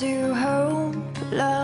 to hope, love.